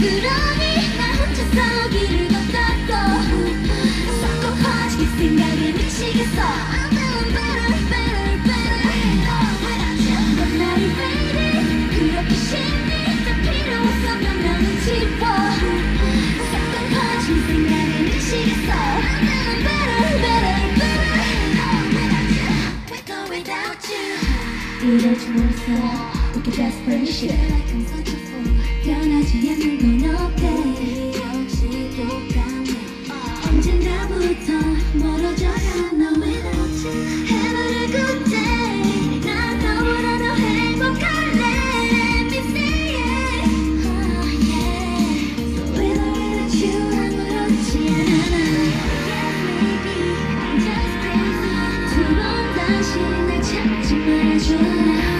그러니 나 혼자서 길을 걷다고 썩고 퍼지게 생각에 미치겠어 I'm doing better, better, better 넌 나를 baby 그렇게 쉽니 더 필요 없어 변명은 지워 썩고 퍼지게 생각에 미치겠어 I'm doing better, better, better With or without you 이럴 줄 몰랐어 이렇게 desperation 변하지 않는 건 okay 역시 똑같네 언젠가부터 멀어져가 너 without you oh, 다시 날 찾지 말아줘